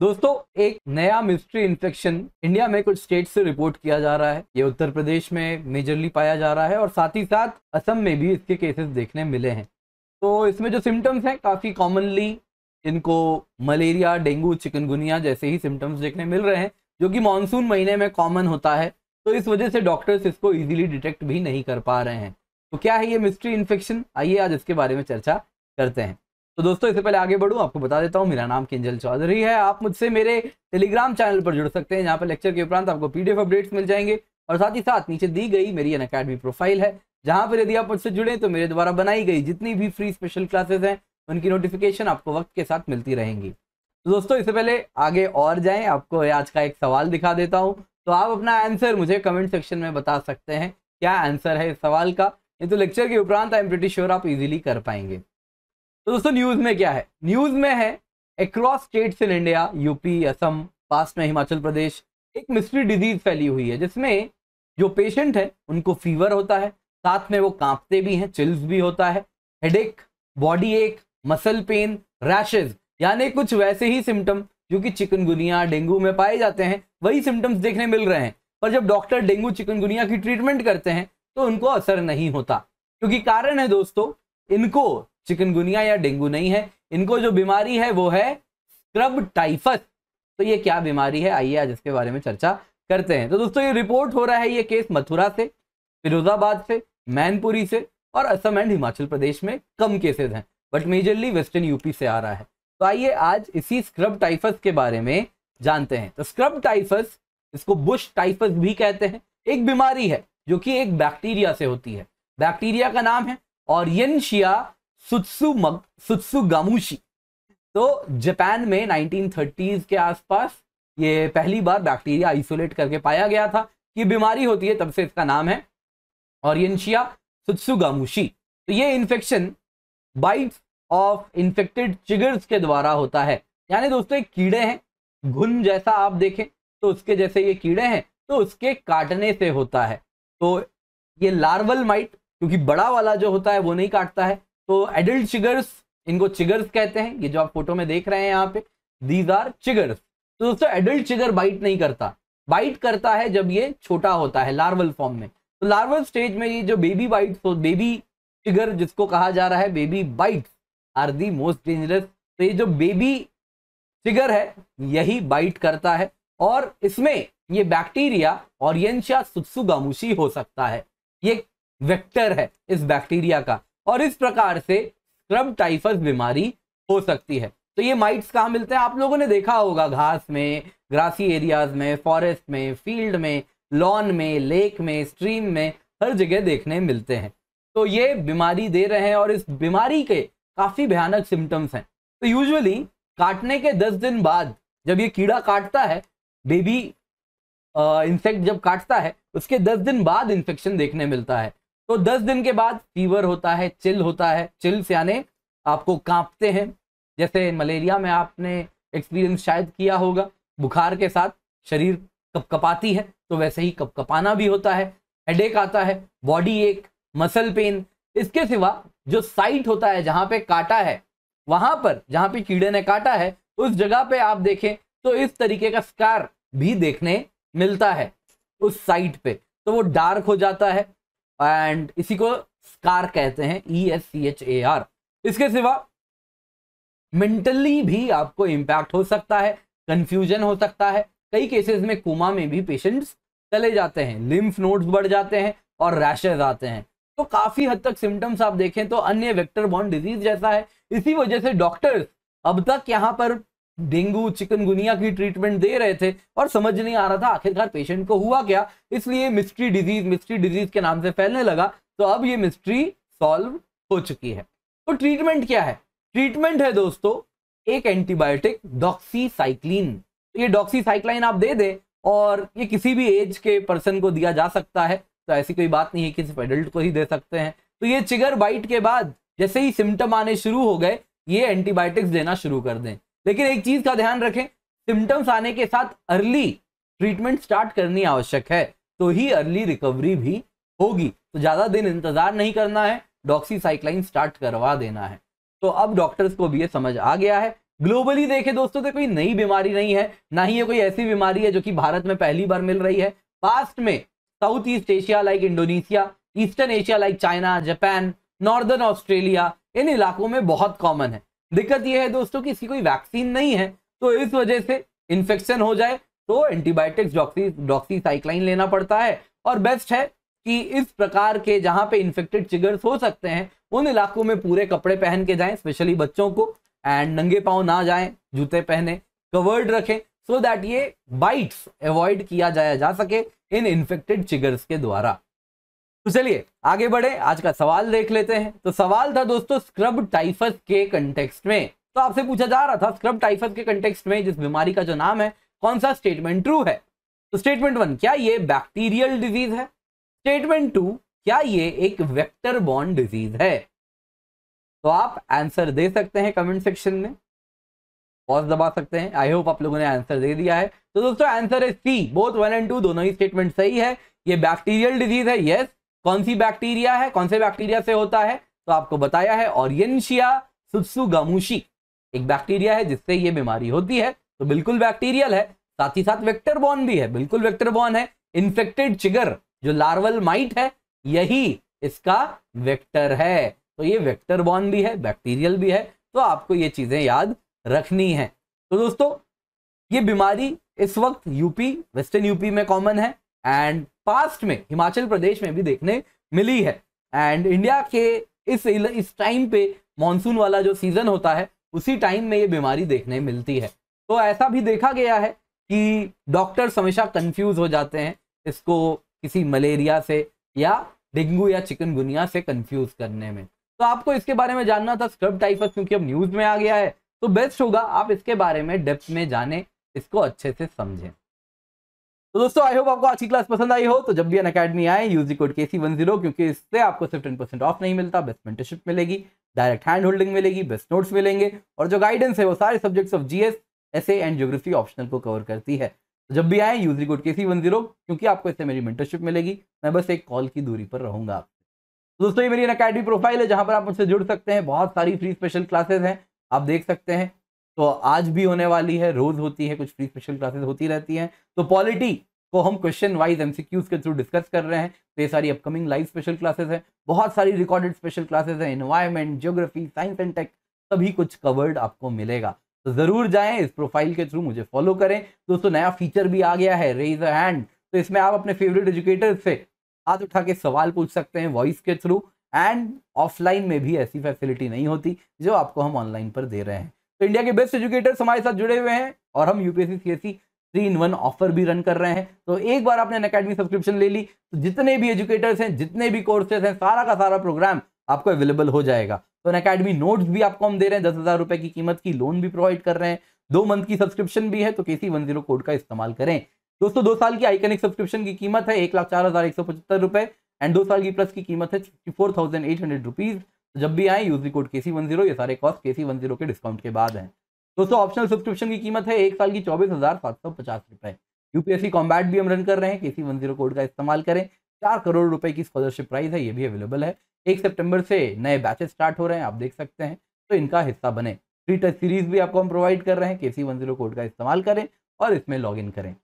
दोस्तों, एक नया मिस्ट्री इन्फेक्शन इंडिया में कुछ स्टेट से रिपोर्ट किया जा रहा है। ये उत्तर प्रदेश में मेजरली पाया जा रहा है और साथ ही साथ असम में भी इसके केसेस देखने मिले हैं। तो इसमें जो सिम्टम्स हैं, काफ़ी कॉमनली इनको मलेरिया डेंगू चिकनगुनिया जैसे ही सिम्टम्स देखने मिल रहे हैं, जो कि मानसून महीने में कॉमन होता है। तो इस वजह से डॉक्टर्स इसको इजीली डिटेक्ट भी नहीं कर पा रहे हैं। तो क्या है ये मिस्ट्री इन्फेक्शन आइए आज इसके बारे में चर्चा करते हैं। तो दोस्तों, इससे पहले आगे बढ़ूँ, आपको बता देता हूँ, मेरा नाम किंजल चौधरी है। आप मुझसे मेरे टेलीग्राम चैनल पर जुड़ सकते हैं, जहाँ पर लेक्चर के उपरांत आपको पीडीएफ अपडेट्स मिल जाएँगे और साथ ही साथ नीचे दी गई मेरी अन अकेडमी प्रोफ़ाइल है, जहाँ पर यदि आप मुझसे जुड़े तो मेरे द्वारा बनाई गई जितनी भी फ्री स्पेशल क्लासेस हैं, उनकी नोटिफिकेशन आपको वक्त के साथ मिलती रहेंगी। तो दोस्तों, इससे पहले आगे और जाएँ, आपको आज का एक सवाल दिखा देता हूँ। तो आप अपना आंसर मुझे कमेंट सेक्शन में बता सकते हैं, क्या आंसर है इस सवाल का? ये तो लेक्चर के उपरांत आई एम प्रिटी श्योर आप इजीली कर पाएँगे। तो दोस्तों न्यूज़ में क्या है? न्यूज़ में है across states in India UP Assam पास में हिमाचल प्रदेश एक मिस्ट्री डिज़ीज़ फैली हुई है, जिसमें जो पेशेंट है, उनको फीवर होता है, साथ में वो कांपते भी हैं चिल्स भी होता है headache body ache muscle pain rashes यानी कुछ वैसे ही सिम्टम जो कि चिकनगुनिया डेंगू में पाए जाते हैं, वही सिम्टम्स देखने मिल रहे हैं। पर जब डॉक्टर डेंगू चिकनगुनिया की ट्रीटमेंट करते हैं तो उनको असर नहीं होता। क्योंकि कारण है दोस्तों, इनको चिकनगुनिया या डेंगू नहीं है। इनको जो बीमारी है, वो है स्क्रब टाइफस। तो ये क्या बीमारी है? आइए आज इसके बारे में चर्चा करते हैं। तो दोस्तों, ये रिपोर्ट हो रहा है ये केस मथुरा से, फिरोजाबाद से, मैनपुरी से और असम एंड हिमाचल प्रदेश में कम केसेस हैं। बट मेजरली वेस्टर्न यूपी से आ रहा है। तो आइए आज इसी स्क्रब टाइफस के बारे में जानते हैं। तो स्क्रब टाइफस, इसको बुश टाइफस भी कहते हैं। एक बीमारी है जो कि एक बैक्टीरिया से होती है। बैक्टीरिया का नाम है ऑरियनशिया सुत्सु मग, सुत्सु गामुशी। तो जापान में 1930s के आसपास ये पहली बार बैक्टीरिया आइसोलेट करके पाया गया था कि बीमारी होती है, तब से इसका नाम है ऑरियनशिया सुत्सु गामुशी। तो ये infection bites of infected chiggers के द्वारा होता है। यानी दोस्तों एक कीड़े हैं, घुन जैसा आप देखें तो उसके जैसे ये कीड़े हैं तो उसके काटने से होता है। तो ये लार्वल माइट, क्योंकि बड़ा वाला जो होता है, वो नहीं काटता है। तो एडल्ट चिगर्स इनको चिगर्स कहते हैं, ये जो आप फ़ोटो में देख रहे हैं यहाँ पे दीज आर चिगर्स तो दोस्तों एडल्ट चिगर बाइट नहीं करता। बाइट करता है जब ये छोटा होता है लार्वल फॉर्म में। तो लार्वल स्टेज में ये जो बेबी बाइट तो बेबी चिगर जिसको कहा जा रहा है baby bite are the most dangerous तो ये जो बेबी चिगर है, यही बाइट करता है। और इसमें ये बैक्टीरिया ऑरियंशिया सुत्सुगामुशी हो सकता है। ये वेक्टर है इस बैक्टीरिया का। और इस प्रकार से स्क्रब टाइफस बीमारी हो सकती है। तो ये माइट्स कहाँ मिलते हैं? आप लोगों ने देखा होगा, घास में ग्रासी एरियाज़ में फॉरेस्ट में फ़ील्ड में लॉन में लेक में स्ट्रीम में, हर जगह देखने मिलते हैं। तो ये बीमारी दे रहे हैं और इस बीमारी के काफ़ी भयानक सिम्टम्स हैं। तो यूजुअली काटने के दस दिन बाद जब ये कीड़ा काटता है बेबी इंसेक्ट जब काटता है, उसके दस दिन बाद इन्फेक्शन देखने मिलता है। तो दस दिन के बाद फीवर होता है चिल होता है चिल्स यानी आपको कांपते हैं। जैसे मलेरिया में आपने एक्सपीरियंस शायद किया होगा, बुखार के साथ शरीर कपकपाती है तो वैसे ही कपकपाना भी होता है हेडेक आता है बॉडी एक मसल पेन इसके सिवा जो साइट होता है जहाँ पे काटा है, वहाँ पर जहाँ पे कीड़े ने काटा है, उस जगह पे आप देखें तो इस तरीके का स्कार भी देखने मिलता है, उस साइट पे। तो वो डार्क हो जाता है एंड इसी को स्कार कहते हैं E S C H A R इसके सिवा मेंटली भी आपको इम्पैक्ट हो सकता है कंफ्यूजन हो सकता है। कई केसेस में कोमा में भी पेशेंट्स चले जाते हैं लिम्फ नोड्स बढ़ जाते हैं और रैशेज आते हैं। तो काफ़ी हद तक सिम्टम्स आप देखें तो अन्य वेक्टर बॉन्ड डिज़ीज़ जैसा है। इसी वजह से डॉक्टर्स अब तक यहाँ पर डेंगू, चिकनगुनिया की ट्रीटमेंट दे रहे थे और समझ नहीं आ रहा था आखिरकार पेशेंट को हुआ क्या। इसलिए मिस्ट्री डिज़ीज़ मिस्ट्री डिज़ीज़ के नाम से फैलने लगा। तो अब ये मिस्ट्री सॉल्व हो चुकी है। तो ट्रीटमेंट क्या है? ट्रीटमेंट है दोस्तों, एक एंटीबायोटिक डॉक्सीसाइक्लिन ये डॉक्सीसाइक्लाइन आप दे दे और ये किसी भी एज के पर्सन को दिया जा सकता है। तो ऐसी कोई बात नहीं है कि सिर्फ़ एडल्ट को ही दे सकते हैं। तो ये चिगर बाइट के बाद जैसे ही सिम्टम आने शुरू हो गए, ये एंटीबायोटिक्स देना शुरू कर दें। लेकिन एक चीज़ का ध्यान रखें सिम्टम्स आने के साथ अर्ली ट्रीटमेंट स्टार्ट करनी आवश्यक है तो ही अर्ली रिकवरी भी होगी। तो ज़्यादा दिन इंतज़ार नहीं करना है डॉक्सीसाइक्लाइन स्टार्ट करवा देना है। तो अब डॉक्टर्स को भी ये समझ आ गया है। ग्लोबली देखे दोस्तों तो कोई नई बीमारी नहीं है, ना ही ये कोई ऐसी बीमारी है जो कि भारत में पहली बार मिल रही है। पास्ट में South East Asia like Indonesia eastern Asia like China Japan northern Australia इन इलाकों में बहुत कॉमन है। दिक्कत यह है दोस्तों कि इसकी कोई वैक्सीन नहीं है तो इस वजह से इन्फेक्शन हो जाए तो एंटीबायोटिक्स डॉक्सी डॉक्सीसाइक्लाइन लेना पड़ता है। और बेस्ट है कि इस प्रकार के जहाँ पे इन्फेक्टेड चिगर्स हो सकते हैं, उन इलाकों में पूरे कपड़े पहन के जाएँ स्पेशली बच्चों को एंड नंगे पाँव ना जाएँ, जूते पहने कवर्ड रखें सो so दैट ये बाइट्स अवॉइड किया जाया जा सके इन इन्फेक्टेड चिगर्स के द्वारा। तो चलिए, आगे बढ़े, आज का सवाल देख लेते हैं। तो सवाल था दोस्तों, स्क्रब टाइफस के कंटेक्स्ट में। तो आपसे पूछा जा रहा था, स्क्रब टाइफस के कंटेक्स्ट में जिस बीमारी का जो नाम है, कौन सा स्टेटमेंट ट्रू है? तो स्टेटमेंट वन क्या ये बैक्टीरियल डिज़ीज़ है? स्टेटमेंट टू क्या ये एक वेक्टर बॉन्ड डिज़ीज़ है? तो आप आंसर दे सकते हैं कमेंट सेक्शन में। पॉज दबा सकते हैं। आई होप आप लोगों ने आंसर दे दिया है। तो दोस्तों आंसर है C both one and two दोनों ही स्टेटमेंट सही है। ये बैक्टीरियल डिज़ीज़ है यस कौन सी बैक्टीरिया है, कौन से बैक्टीरिया से होता है तो आपको बताया है ऑरियंशिया सुत्सुगामुशी एक बैक्टीरिया है जिससे ये बीमारी होती है तो बिल्कुल बैक्टीरियल है, साथ ही साथ वेक्टर बॉर्न भी है, बिल्कुल वेक्टर बॉर्न है इन्फेक्टेड चिगर जो लार्वल माइट है, यही इसका वेक्टर है। तो ये वेक्टर बॉर्न भी है, बैक्टीरियल भी है तो आपको ये चीज़ें याद रखनी है। तो दोस्तों, ये बीमारी इस वक्त यूपी वेस्टर्न यूपी में कॉमन है एंड पास्ट में हिमाचल प्रदेश में भी देखने मिली है। एंड इंडिया के इस इस टाइम पे मानसून वाला जो सीज़न होता है, उसी टाइम में ये बीमारी देखने मिलती है। तो ऐसा भी देखा गया है कि डॉक्टर्स हमेशा कंफ्यूज हो जाते हैं इसको किसी मलेरिया से या डेंगू या चिकनगुनिया से कंफ्यूज करने में। तो आपको इसके बारे में जानना था स्क्रब टाइफस क्योंकि अब न्यूज़ में आ गया है। तो बेस्ट होगा, आप इसके बारे में डेप्थ में जाने, इसको अच्छे से समझें। तो दोस्तों आई होप आपको आज की क्लास पसंद आई हो। तो जब भी अन अकेडमी आए use code K C one zero क्योंकि इससे आपको सिर्फ़ टेन परसेंट ऑफ़ नहीं मिलता बेस्ट मेंटरशिप मिलेगी डायरेक्ट हैंड होल्डिंग मिलेगी बेस्ट नोट्स मिलेंगे, और जो गाइडेंस है वो सारे subjects of GS S and geography optional को कवर करती है। तो जब भी आए यूजी कोड के सी वन ज़ीरो क्योंकि आपको इससे मेरी मेंटरशिप मिलेगी। मैं बस एक कॉल की दूरी पर रहूँगा तो दोस्तों, ये मेरी अकेडमी प्रोफ़ाइल है, जहाँ पर आप मुझसे जुड़ सकते हैं। बहुत सारी फ्री स्पेशल क्लासेस हैं। आप देख सकते हैं। तो आज भी होने वाली है, रोज होती है, कुछ फ्री स्पेशल क्लासेस होती रहती हैं। तो पॉलिटी को हम क्वेश्चन वाइज एमसीक्यूज के थ्रू डिस्कस कर रहे हैं। तो ये सारी अपकमिंग लाइव स्पेशल क्लासेस हैं। बहुत सारी रिकॉर्डेड स्पेशल क्लासेस हैं। Environment geography science and tech सभी कुछ कवर्ड आपको मिलेगा। तो ज़रूर जाएँ इस प्रोफ़ाइल के थ्रू मुझे फॉलो करें। दोस्तों, नया फीचर भी आ गया है रेज अ हैंड तो इसमें आप अपने फेवरेट एजुकेटर से हाथ उठा के सवाल पूछ सकते हैं वॉइस के थ्रू एंड ऑफलाइन में भी ऐसी फैसिलिटी नहीं होती, जो आपको हम ऑनलाइन पर दे रहे हैं। तो इंडिया के बेस्ट एजुकेटर्स हमारे साथ जुड़े हुए हैं और हम UPSC CSC three in one offer भी रन कर रहे हैं। तो एक बार आपने अकेडमी सब्सक्रिप्शन ले ली तो जितने भी एजुकेटर्स हैं, जितने भी कोर्सेज हैं, सारा का सारा प्रोग्राम आपको अवेलेबल हो जाएगा। तो अकेडमी नोट्स भी आपको हम दे रहे हैं, दस हज़ार रुपए की कीमत की लोन भी प्रोवाइड कर रहे हैं। दो मंथ की सब्सक्रिप्शन भी है तो केसी वन ज़ीरो कोड का इस्तेमाल करें। दोस्तों, दो साल की आइकनिक सब्सक्रिप्शन की कीमत है एक लाख चार हज़ार एक सौ पचहत्तर रुपए एंड दो साल की प्लस की कीमत है fifty four thousand eight hundred rupees जब भी आए यूजी कोड के सी वन ज़ीरो ये सारे cost K C one zero के डिस्काउंट के बाद हैं। दोस्तों ऑप्शनल सब्सक्रिप्शन की कीमत है एक साल की चौबीस हज़ार सात सौ पचास रुपए। यूपीएससी कॉम्बैट भी हम रन कर रहे हैं के सी वन ज़ीरो कोड का इस्तेमाल करें। चार करोड़ रुपए की स्कॉलरशिप प्राइस है, ये भी अवेलेबल है। एक सितंबर से नए बैचेस स्टार्ट हो रहे हैं, आप देख सकते हैं। तो इनका हिस्सा बने। फ्री टेस्ट सीरीज़ भी आपको हम प्रोवाइड कर रहे हैं के सी वन ज़ीरो कोड का इस्तेमाल करें और इसमें लॉग इन करें।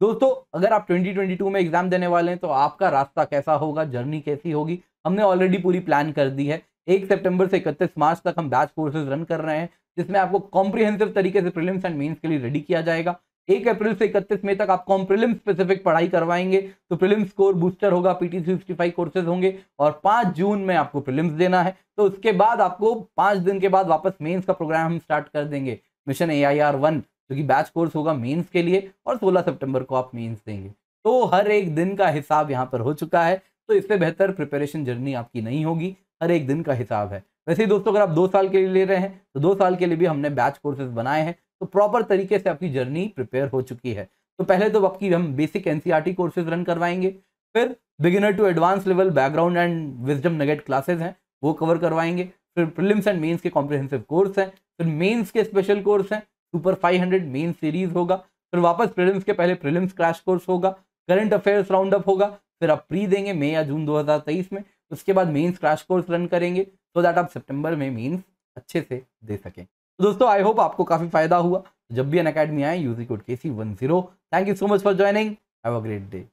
दोस्तों, अगर आप 2022 में एग्ज़ाम देने वाले हैं तो आपका रास्ता कैसा होगा जर्नी कैसी होगी? हमने ऑलरेडी पूरी प्लान कर दी है। एक सितंबर से इकतीस मार्च तक हम बैच कोर्सेज रन कर रहे हैं, जिसमें आपको कॉम्प्रिहेंसिव तरीके से प्रीलिम्स एंड मेंस के लिए रेडी किया जाएगा। एक अप्रैल से इकतीस मई तक आपको हम प्रिलिम स्पेसिफिक पढ़ाई करवाएँगे तो प्रिलिम स्कोर बूस्टर होगा पीटी सिक्सटी फाइव कोर्सेज होंगे, और पाँच जून में आपको प्रिलिम्स देना है। तो उसके बाद आपको पाँच दिन के बाद वापस मेंस का प्रोग्राम हम स्टार्ट कर देंगे। Mission A I R one जो कि बैच कोर्स होगा मेंस के लिए, और 16 सितंबर को आप मेंस देंगे। तो हर एक दिन का हिसाब यहाँ पर हो चुका है तो इससे बेहतर प्रिपरेशन जर्नी आपकी नहीं होगी। हर एक दिन का हिसाब है। वैसे ही दोस्तों, अगर आप दो साल के लिए ले रहे हैं तो दो साल के लिए भी हमने बैच कोर्सेज बनाए हैं तो प्रॉपर तरीके से आपकी जर्नी प्रिपेयर हो चुकी है। तो पहले तो आपकी हम बेसिक एनसीईआरटी कोर्सेज रन करवाएँगे, फिर beginner to advance level background and wisdom nugget classes हैं, वो कवर करवाएँगे, फिर प्रिलिम्स एंड मेंस के कॉम्प्रिहेंसिव कोर्स हैं, फिर मेंस के स्पेशल कोर्स हैं सुपर 500 मेन सीरीज़ होगा, फिर वापस प्रिलिम्स के पहले प्रिलिम्स क्रैश कोर्स होगा करंट अफेयर्स राउंड अप होगा, फिर आप प्री देंगे मई या जून 2023 में उसके बाद मेंस क्रैश कोर्स रन करेंगे सो दैट आप सितंबर में मेंस अच्छे से दे सकें। तो दोस्तों आई होप आपको काफ़ी फ़ायदा हुआ। जब भी अन अकेडमी आए use code K C one zero thank you so much for joining have a great day